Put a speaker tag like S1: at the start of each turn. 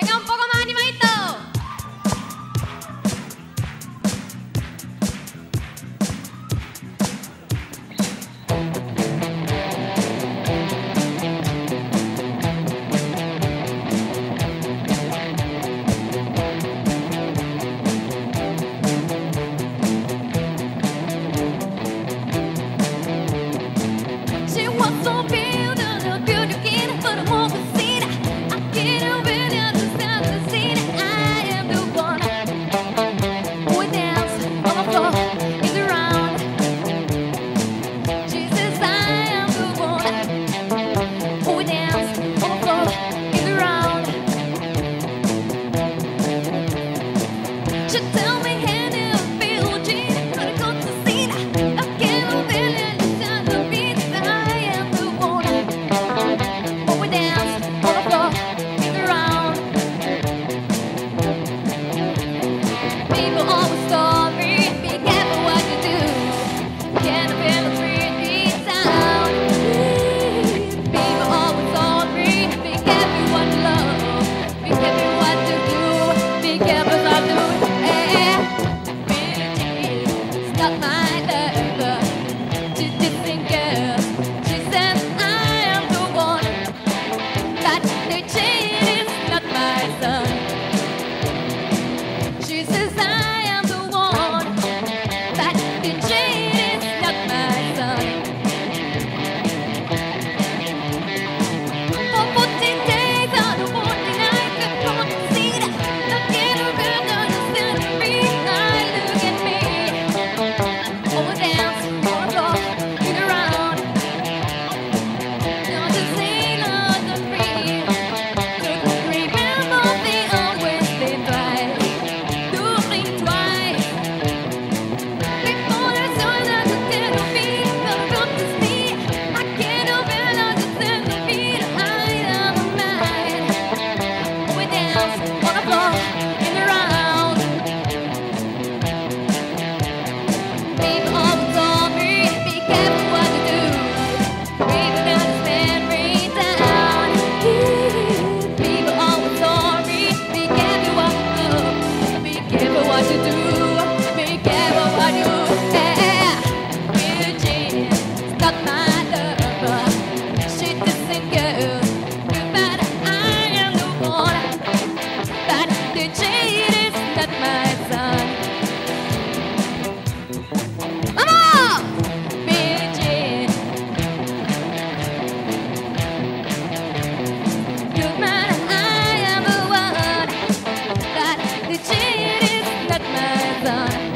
S1: Venga un poco más animadito. So be should do. together.